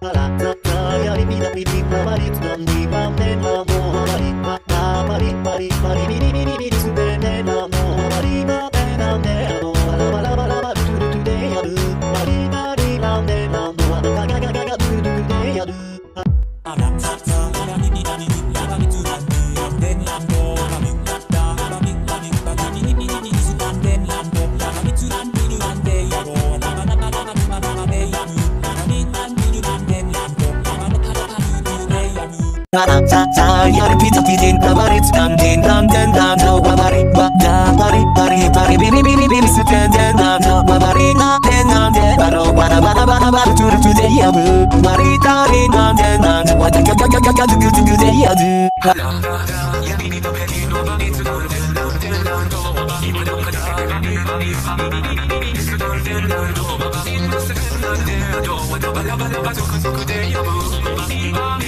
Bye. だだだやるピザピデンダバリツダンデンダンデンダンドババリバダバリバリバリビビビビビビステンデンダンドババリナデンダンデバロバラバラバラバラトゥルトゥデヤブバリタリナデンダンダワタキャキャキャキドゥドゥデヤドゥハラヤビビバペリロバリツゴルデンダンデンダンドワバリバダバダビバリバビビビビスダンデンダンドワバリナスデンダンデドワダバラバラバラゾクゾクデヤブバリバリ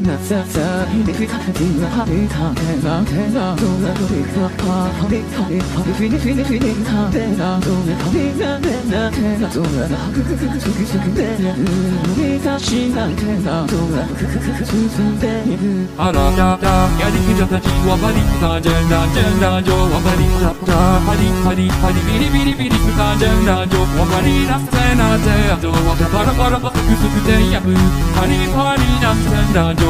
なささいくかずははるかてなてなどなどれかぱはれかれはれふねふねふねかてなどなかれなてなてなどななくくくくすくすくでるのびたしなてなどなくくくく進んでいるあらだだやりくじゃたちはバリクタジェンダジェンダジョはバリクタタハリハリハリビリビリビリクタジェンダジョはバリラステナゼアジョはバラバラバクスクテイヤブハリハリラステンジョ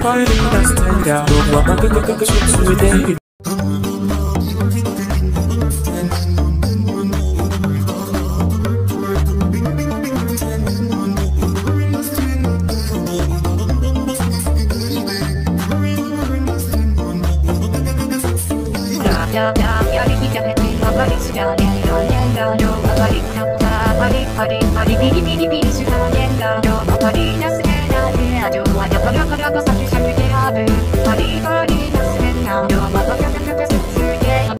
Party, that's ten down. やりきためにあまりすらねよねあまりたったあまりありありビリビリビリすらねだろうあまりなすねなねあじょはだからからがさきさきであるありありなすねなろうまたたたたた